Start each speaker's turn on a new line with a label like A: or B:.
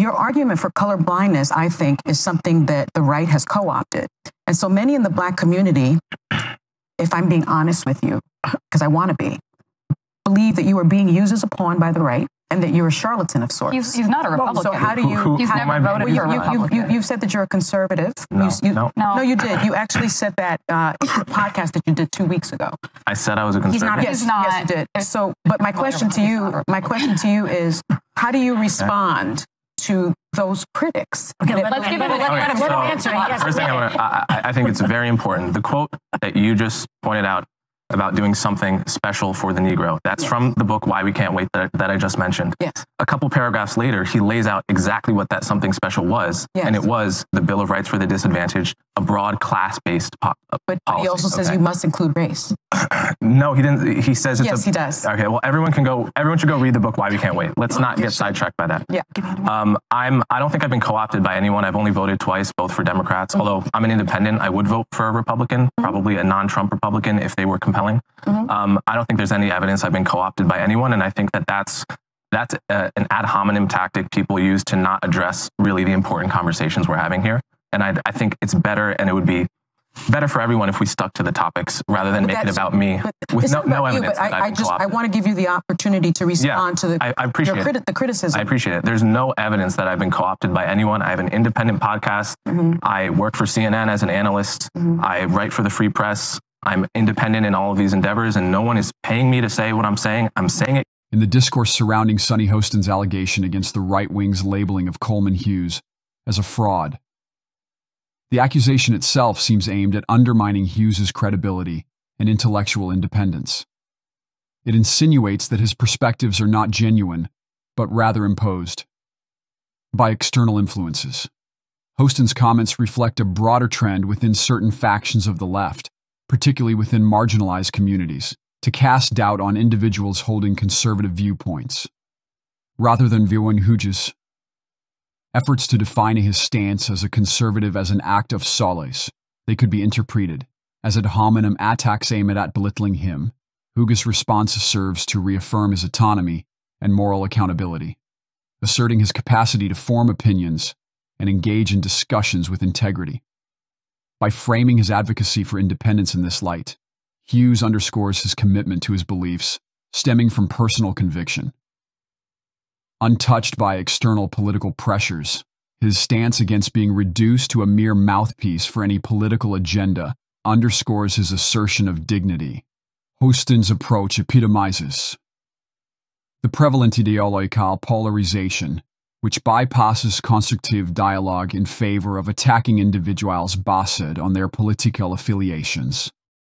A: your argument for color blindness, I think, is something that the right has co opted. And so many in the black community, if I'm being honest with you, because I want to be, believe that you are being used as a pawn by the right and that you're a charlatan of sorts.
B: He's, he's not a Republican.
A: So how do you?
C: Who- who-
B: He's
C: who
B: never voted
A: Well,
B: for a
A: you, you,
B: Republican.
A: you, you, said that you're a conservative.
C: No,
A: you, you,
C: no.
B: No.
A: you did. You actually said that uh, in the podcast that you did two weeks ago.
C: I said I was a conservative.
B: He's not-
C: conservative.
A: Yes,
B: He's not.
A: yes, you did. So, but my question to you, my question to you is, how do you respond to those critics?
D: Okay,
A: that-
D: let-
B: Let's give it a
D: let-
B: let,
D: let
B: him
D: him
B: talk.
D: answer. He has
C: First thing I, wanna, I, I- I think it's very important. The quote that you just pointed out about doing something special for the Negro, that's from the book Why We Can't Wait that, that I just mentioned.
A: Yes.
C: A couple paragraphs later, he lays out exactly what that something special was.
A: Yes.
C: And it was the Bill of Rights for the Disadvantaged, a broad class based po-
A: But, but he
C: policy,
A: also says
C: okay?
A: you must include race.
C: No, he didn't. He says it's
A: Yes,
C: a,
A: he does.
C: Okay, well, everyone can go. Everyone should go read the book Why We Can't Wait. Let's not get sidetracked by that.
A: Yeah.
C: Um, I'm. I don't think I've been co-opted by anyone. I've only voted twice, both for Democrats.
A: Mm-hmm.
C: Although I'm an independent, I would vote for a Republican, probably a non-Trump Republican, if they were compelling.
A: Mm-hmm.
C: Um, I don't think there's any evidence I've been co-opted by anyone, and I think that that's that's a, an ad hominem tactic people use to not address really the important conversations we're having here. And I, I think it's better, and it would be better for everyone if we stuck to the topics rather than
A: But
C: make it about me
A: But
C: with no,
A: not
C: no
A: about you,
C: evidence.
A: but
C: I've
A: I, I just I
C: co-opted.
A: want to give you the opportunity to respond to the
C: I, I appreciate
A: your criti- the criticism.
C: I appreciate it. There's no evidence that I've been co-opted by anyone. I have an independent podcast.
A: Mm-hmm.
C: I work for CNN as an analyst. I write for the Free Press. I'm independent in all of these endeavors, and no one is paying me to say what I'm saying. I'm saying it
E: In the discourse surrounding Sunny Hostin's allegation against the right wing's labeling of Coleman Hughes as a fraud, the accusation itself seems aimed at undermining Hughes's credibility and intellectual independence. It insinuates that his perspectives are not genuine, but rather imposed by external influences. Hostin's comments reflect a broader trend within certain factions of the left, particularly within marginalized communities, to cast doubt on individuals holding conservative viewpoints. Rather than viewing Hughes, efforts to define his stance as a conservative as an act of solace, they could be interpreted as ad hominem attacks aimed at belittling him. Hughes' response serves to reaffirm his autonomy and moral accountability, asserting his capacity to form opinions and engage in discussions with integrity. By framing his advocacy for independence in this light, Hughes underscores his commitment to his beliefs, stemming from personal conviction. Untouched by external political pressures, his stance against being reduced to a mere mouthpiece for any political agenda underscores his assertion of dignity. Hostin's approach epitomizes the prevalent ideological polarization, which bypasses constructive dialogue in favor of attacking individuals based on their political affiliations.